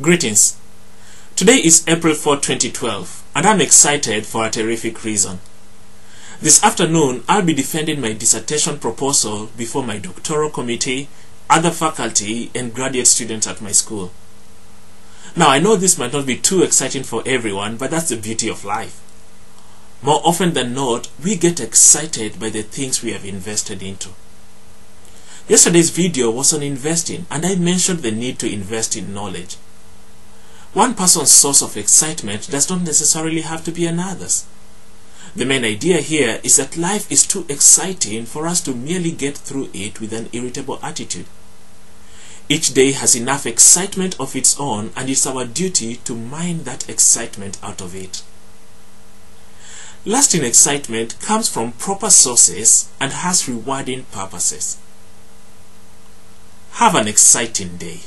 Greetings. Today is April 4, 2012, and I'm excited for a terrific reason. This afternoon, I'll be defending my dissertation proposal before my doctoral committee, other faculty, and graduate students at my school. Now, I know this might not be too exciting for everyone, but that's the beauty of life. More often than not, we get excited by the things we have invested into. Yesterday's video was on investing, and I mentioned the need to invest in knowledge. One person's source of excitement does not necessarily have to be another's. The main idea here is that life is too exciting for us to merely get through it with an irritable attitude. Each day has enough excitement of its own and it's our duty to mine that excitement out of it. Lasting excitement comes from proper sources and has rewarding purposes. Have an exciting day.